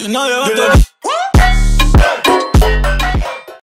You know